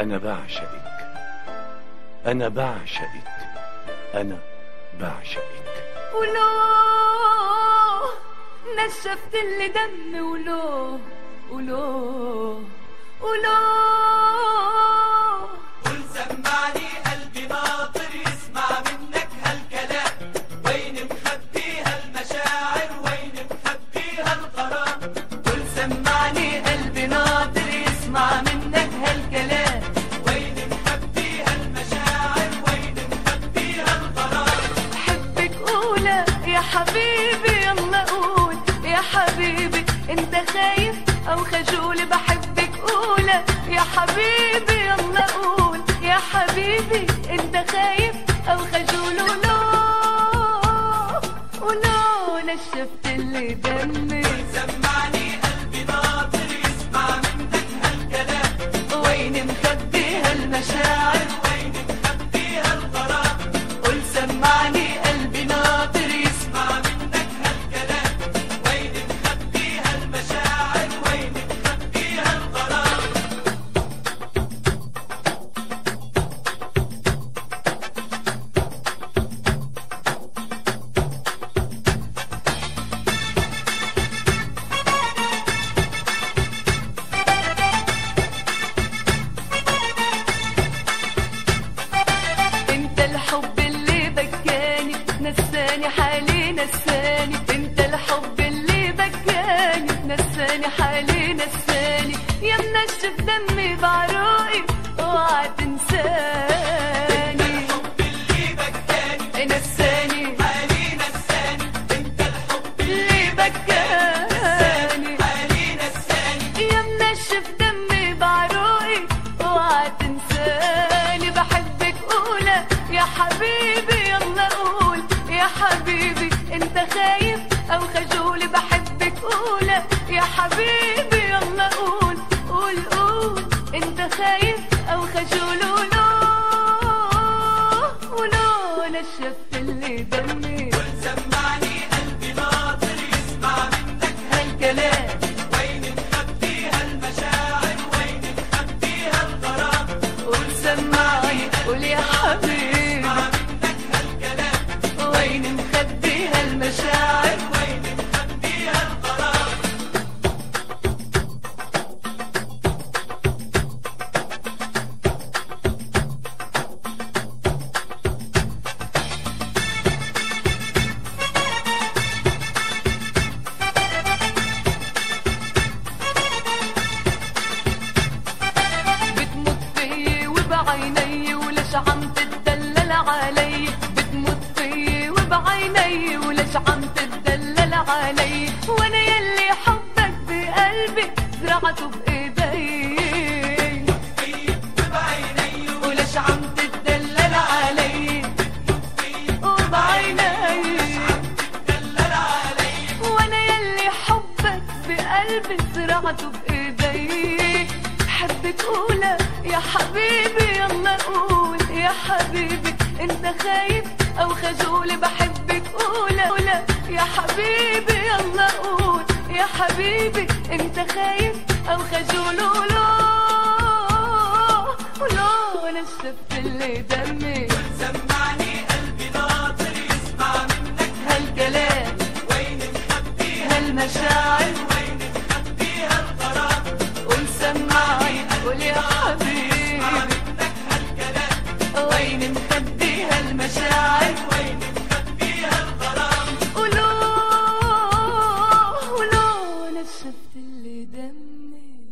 أنا بعشقك. أنا بعشقك. أنا بعشقك. ولو نشفت اللي دمي ولو ولو ولو يا حبيبي يلا قول. يا حبيبي انت خايف أو خجول؟ بحبك قولة يا حبيبي يلا قول. يا حبيبي انت خايف أو خجول؟ ولو ولو نشفت اللي دمي سمعني قلبي ناطر يسمع منك هالكلام وين مخبي نساني حالي نساني يا منشف دمي بعروقي اوعى تنساني الحب اللي بكاني نساني حالي نساني انت الحب اللي بكاني حالي نساني يا منشف دمي بعروقي اوعى تنساني بحبك قولة يا حبيبي يلا قول. يا حبيبي أنت خايف أو خجول؟ بحبك قولة يا حبيبي يلا قول قول قول. انت خايف أو خجول؟ فيي وبعيني وليش عم تتدلل علي؟ بتموت فيي وبعيني وليش عم تتدلل علي؟ وأنا يلي حبك بقلبي زرعته بإيدي. بقلبي زرعته بإيدي. حبك قولة يا حبيبي يلا قول. يا حبيبي انت خايف أو خجول؟ بحبك قولة قولة يا حبيبي يلا قول. يا حبيبي انت خايف أو خجول؟ ولو ولو نشفت اللي دمي